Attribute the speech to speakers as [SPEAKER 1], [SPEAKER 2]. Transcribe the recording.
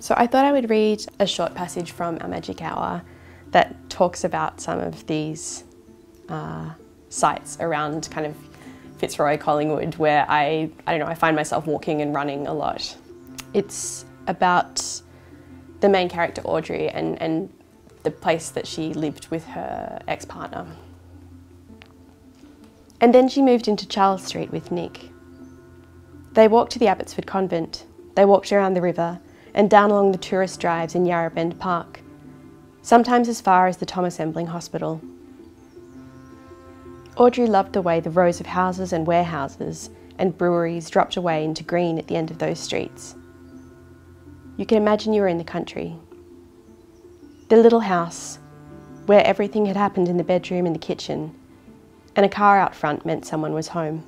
[SPEAKER 1] So I thought I would read a short passage from Our Magic Hour that talks about some of these uh, sites around kind of Fitzroy, Collingwood, where I, I don't know, I find myself walking and running a lot. It's about the main character Audrey and, and the place that she lived with her ex-partner. And then she moved into Charles Street with Nick. They walked to the Abbotsford Convent. They walked around the river and down along the tourist drives in Yarra Bend Park, sometimes as far as the Thomas Embling Hospital. Audrey loved the way the rows of houses and warehouses and breweries dropped away into green at the end of those streets. You can imagine you were in the country. The little house, where everything had happened in the bedroom and the kitchen, and a car out front meant someone was home.